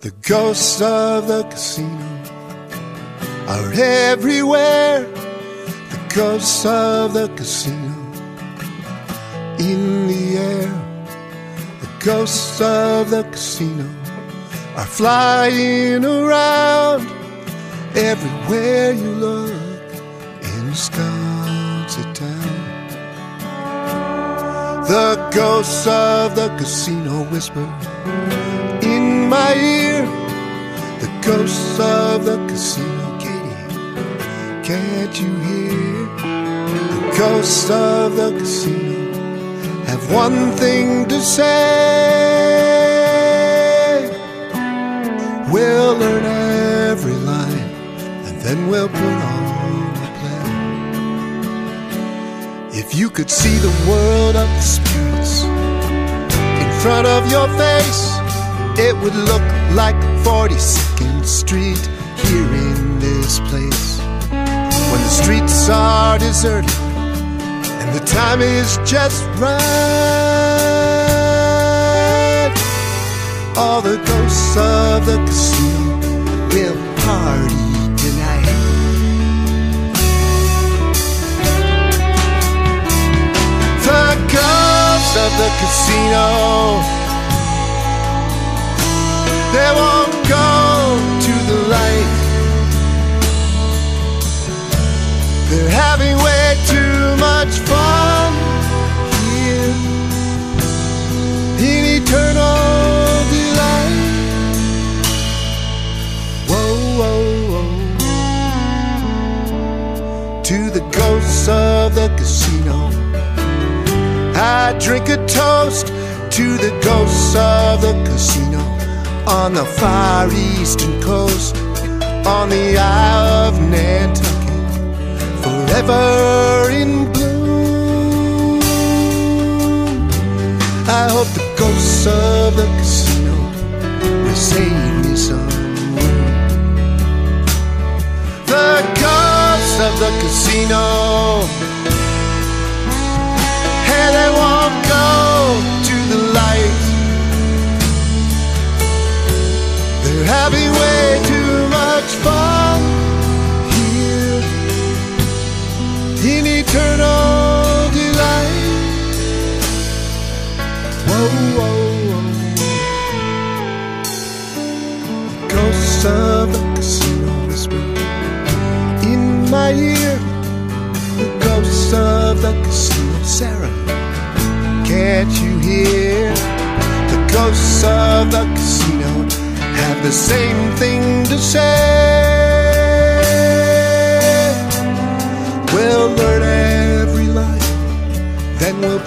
The ghosts of the casino are everywhere. The ghosts of the casino in the air. The ghosts of the casino are flying around everywhere you look in 'Sconset The ghosts of the casino whisper in my ear. The ghosts of the casino, Katie, can't you hear? The ghosts of the casino have one thing to say. We'll learn every line and then we'll put on a play. If you could see the world in front of your face, it would look like 42nd Street here in this place. When the streets are deserted and the time is just right, all the ghosts of the casino will party the casino they won't go to the light. They're having way too much fun here in eternal delight. Whoa, whoa, whoa. To the ghosts of the casino, I drink a toast to the ghosts of the casino on the far eastern coast, on the Isle of Nantucket, forever in bloom. I hope the ghosts of the casino will save me some room. The ghosts of the casino, Of the casino whisper in my ear. The ghosts of the casino, Sarah, can't you hear? The ghosts of the casino have the same thing to say. We'll learn every line, then we'll